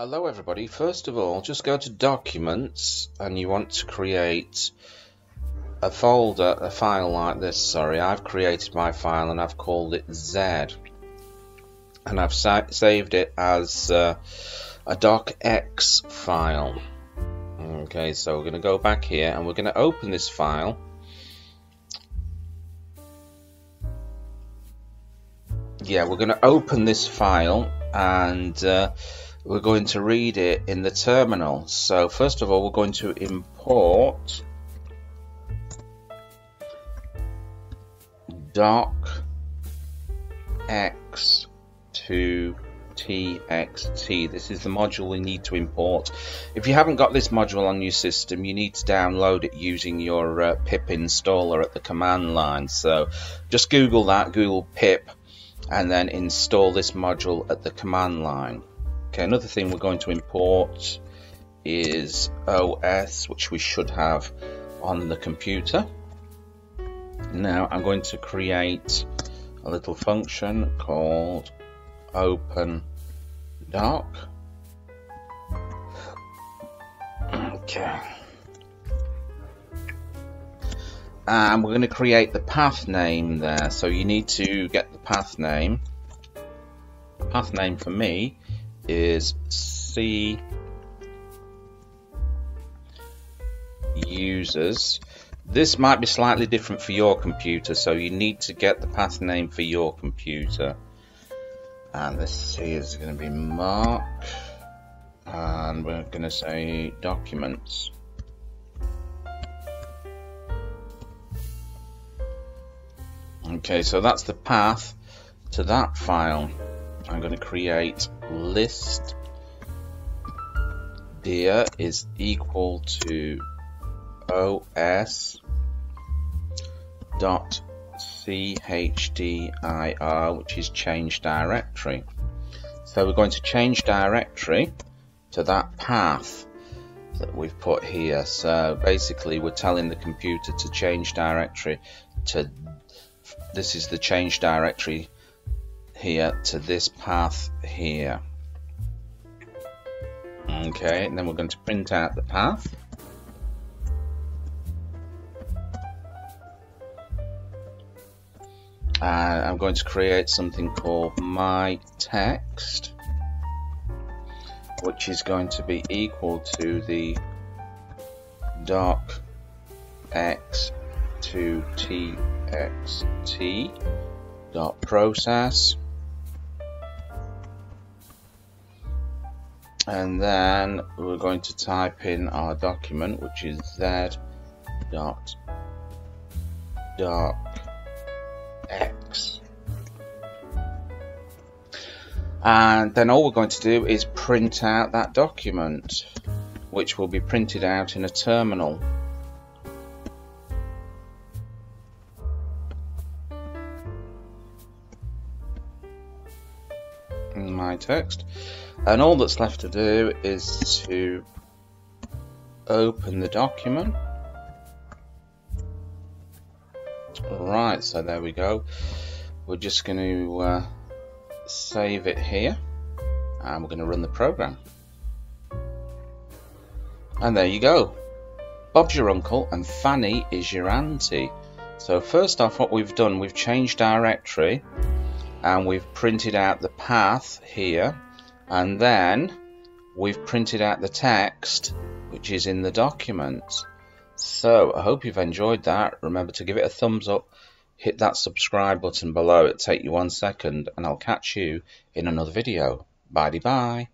Hello everybody, first of all just go to documents and you want to create a folder, a file like this, sorry, I've created my file and I've called it Z. And I've sa saved it as uh, a docx file. Okay so we're going to go back here and we're going to open this file. Yeah we're going to open this file and uh, we're going to read it in the terminal. So first of all, we're going to import doc x to txt. This is the module we need to import. If you haven't got this module on your system, you need to download it using your uh, pip installer at the command line. So just Google that, Google pip, and then install this module at the command line. Okay, another thing we're going to import is OS, which we should have on the computer. Now I'm going to create a little function called open doc. Okay. And we're going to create the path name there. So you need to get the path name. Path name for me is C users. This might be slightly different for your computer, so you need to get the path name for your computer. And this C is going to be Mark, and we're going to say documents. Okay, so that's the path to that file. I'm going to create list. Dir is equal to os dot chdr which is change directory. So we're going to change directory to that path that we've put here. So basically we're telling the computer to change directory to this is the change directory here to this path here. Okay, and then we're going to print out the path. Uh, I'm going to create something called my text, which is going to be equal to the doc x to txt dot process and then we're going to type in our document which is z dot doc x. And then all we're going to do is print out that document which will be printed out in a terminal my text. And all that's left to do is to open the document. Right so there we go. We're just going to uh, save it here and we're going to run the program. And there you go. Bob's your uncle and Fanny is your auntie. So first off what we've done we've changed directory and we've printed out the path here and then we've printed out the text which is in the document so I hope you've enjoyed that. Remember to give it a thumbs up hit that subscribe button below it take you one second and I'll catch you in another video. Bye bye